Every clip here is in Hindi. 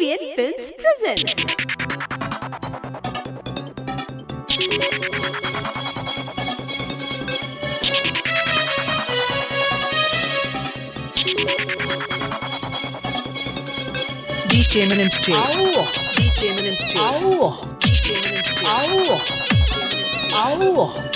AVN Films presents. DJ Minimum J. DJ Minimum J. DJ J.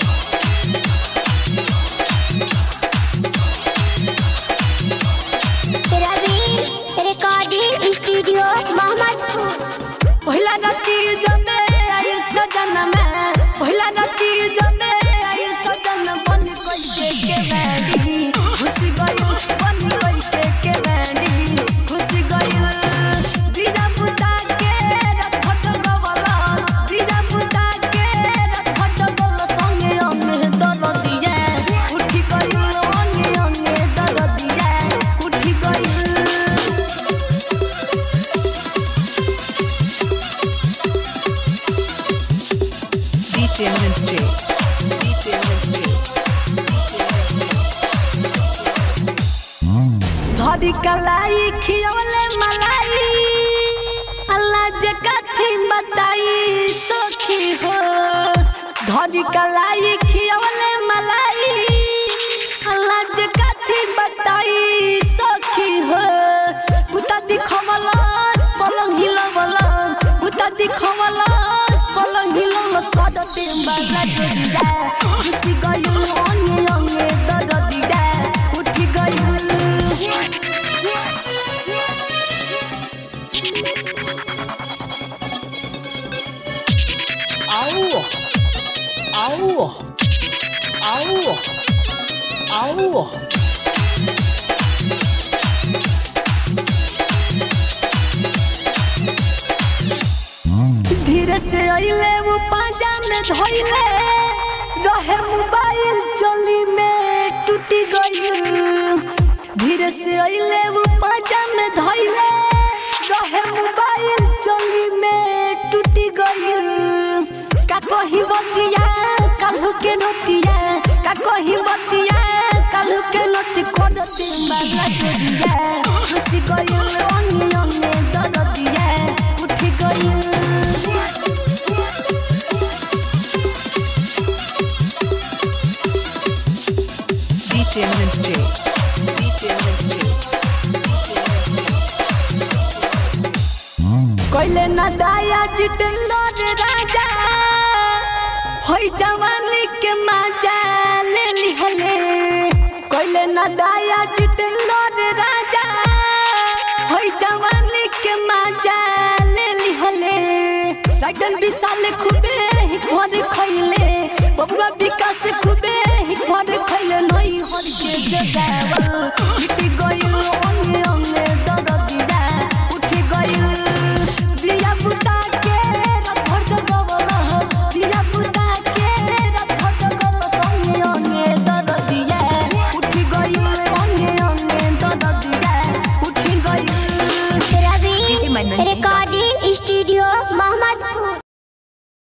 धरी कलाई मलाई। अल्लाह जे कथी बताई सखी हो। धरी कलाई खियवले au, au, au. धीरे से अइले वो पाजा में धइले रहे मोबाइल चोली में टूटी गइल धीरे से अइले वो पाजा में धइले काल्हू के नोतिया का कही बतिया काल्हू के नोती कोडते माला जोड़िया खुशी गइल अंगे अंगे दरदिया उठी गइल DJ J. DJ Eminem J. न दाया जितेंद्र राजा होई जवानी के मज़ा ले लिहले कोइले न दाया जितेंद्र राजा। होई जवानी के मज़ा ले लिहले राइटन विशाल खूबे ही घर खैले बबुआ विकास